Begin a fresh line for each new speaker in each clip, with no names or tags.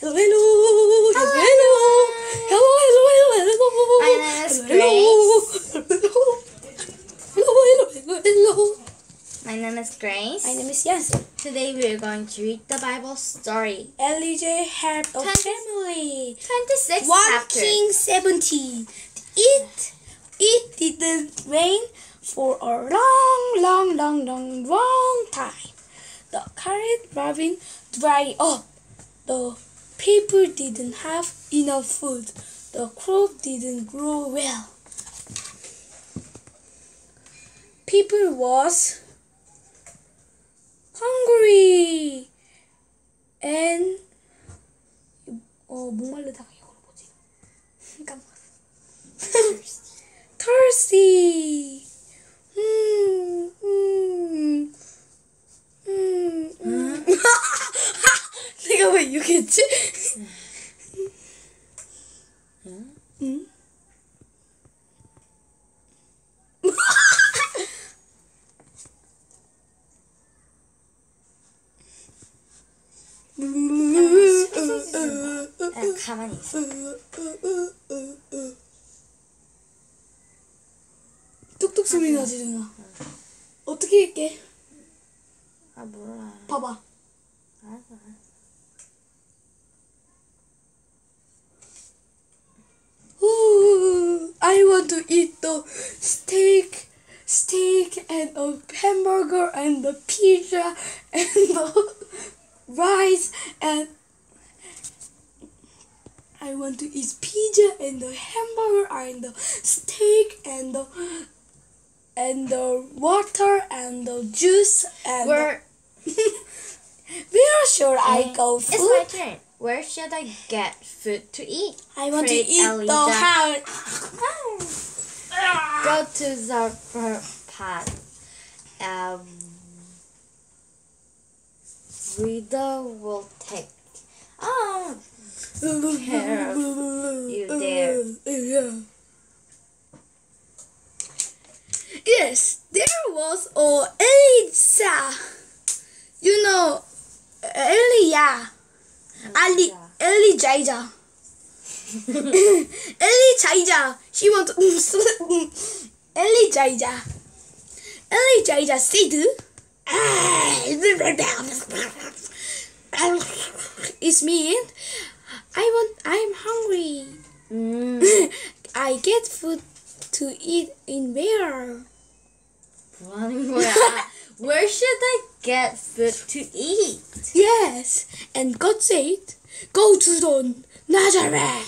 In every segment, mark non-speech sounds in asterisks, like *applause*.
Hello, hello, hello, hello, hello, hello, hello,
My name is
hello, hello, hello, hello, hello.
My name is Grace.
My name is Yancy.
Today we are going to read the Bible story.
Elijah had a family.
26
One
chapter.
king seventeen. It it didn't rain for a long, long, long, long, long time. The Kerith ravine dried up. The people didn't have enough food. The crop didn't grow well. People was hungry and 어 목말르다가 *laughs* 이거로 뭐지? 깜빡했어. *laughs* thirsty.
아, 가만히 있어.
뚝뚝 소리 나지 누나. 어떻게 할게?
아 몰라.
봐봐.
알았어.
Ooh, I want to eat the steak, steak and a hamburger and the pizza and the *laughs* rice and I want to eat pizza and the hamburger and the steak and the and the water and the juice and
Where
the, *laughs* where should I go food?
It's my turn. Where should I get food to eat?
I want to eat the
Elisa. *laughs*
house.
Go to the pot. Um, Rita will take. Oh, Care you there.
Yeah. Yes, there was a Elisa. You know, Elia. Ali, Elijah. *laughs* Elijah. She want *laughs* Elijah. Elijah said, ah, "It's me. I want. I'm hungry.
mm, *laughs*
I get food to eat in where?
where? *laughs* Where should I get food to eat?
Yes, and God said, "Go to the Nazareth."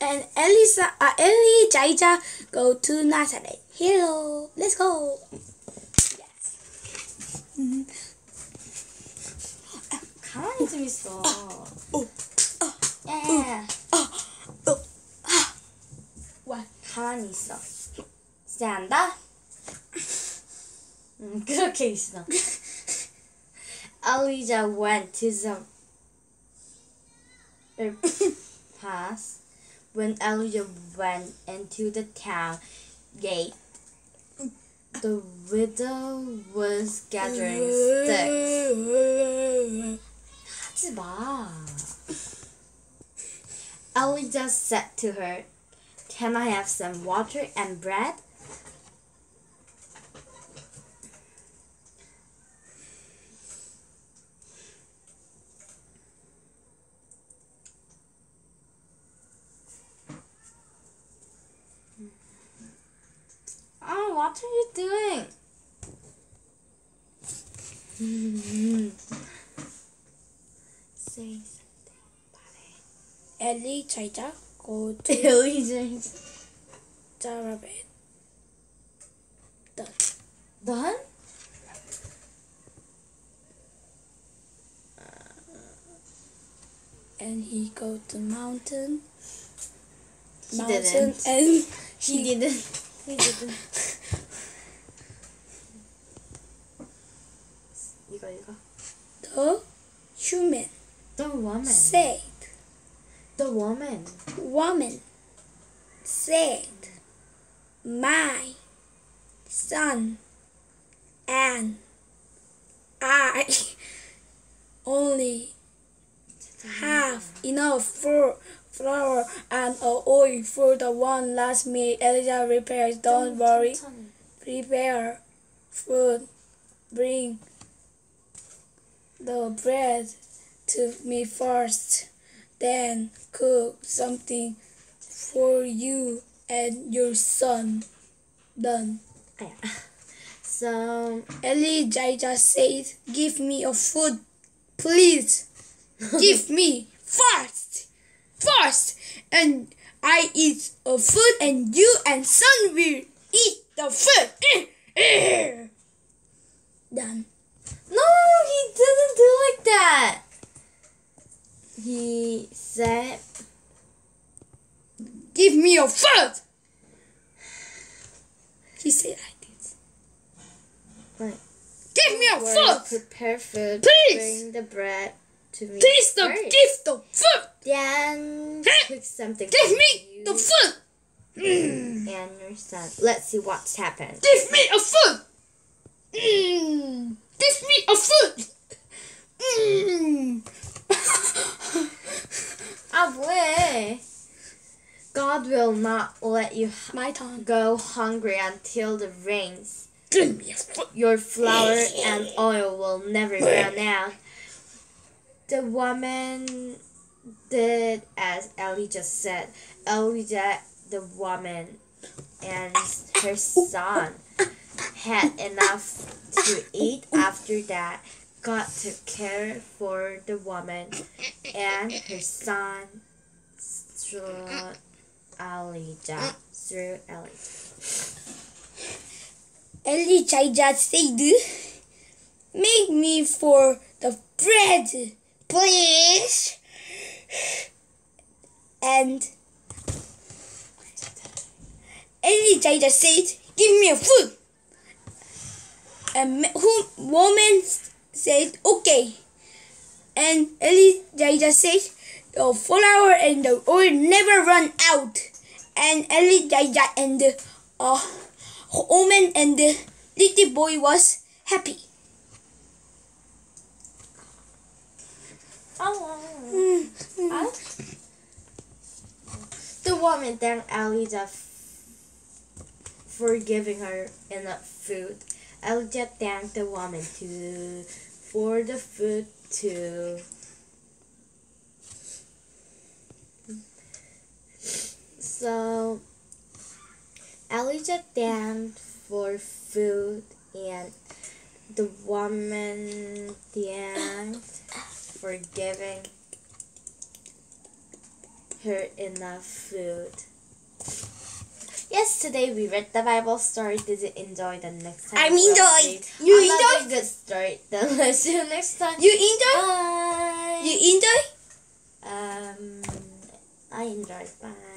*laughs* and Elisa, uh, Elijah, go to Nazareth. Hello, let's go. Yes. Mhm.
가만히 좀 있어.
Oh,
예.
oh, ah. What?
가만히 있어. 진짜 한다? *laughs* 음, 그렇게 있어. Elijah went to the er, pass. When Elijah went into the town gate, the widow was gathering sticks. 하지 마. Elijah said to her, Can I have some water and bread? Oh, what are you doing? *laughs* Say
Elijah, go to
Elijah.
Nazareth. Done.
Done?
And he go to mountain.
He
mountain
didn't.
and
He didn't. He didn't. 이거 이거.
the human
The woman.
said,
The woman.
woman said, my son and I *laughs* only have enough for flour and oil for the one last meal. Elijah replied, Don't worry. Prepare food. Bring the bread to me first. Then cook something for you and your son. Done.
Yeah. *laughs* So
Elijah said, Give me a food, please. *laughs* Give me fast, fast, and I eat a food, and you and son will eat the food. *laughs* Done.
No, he didn't do like that. He said,
Give me your food. He said like this.
Right.
Give me your
"Well,
food.
prepare food.
Please.
Bring the bread to me.
Please, the
first.
give the food.
Then cook something.
Give me the food. Mm.
and your son. Let's see what's happened.
Give me a food. Mm. Give me a food. Mm. *laughs*
Ah, Away. God will not let you
My tongue.
go hungry until the rains.
Give me a food.
Your flour and oil will never run out. The woman did as Elijah said. Elijah, the woman, and her son had enough to eat after that. God to care for the woman and her son through Elijah. Through Elijah.
Elijah said, Make me for the bread, please. And Elijah said, Give me a food. Whom woman said, Okay. And Elijah said, The flour and the oil never run out. And Elijah and the uh, woman and the little boy was happy.
Oh. I- The woman thanked Elijah for giving her enough food. Elijah thanked the woman to for the food too. So Elijah thanked for food and the woman thanked for giving her enough food. Yes, today we read the Bible story. Did you enjoy the next time?
I enjoyed. You enjoyed?
good story. Then let's see you next time.
You enjoy?
Bye.
You enjoy?
um, I enjoyed. Bye.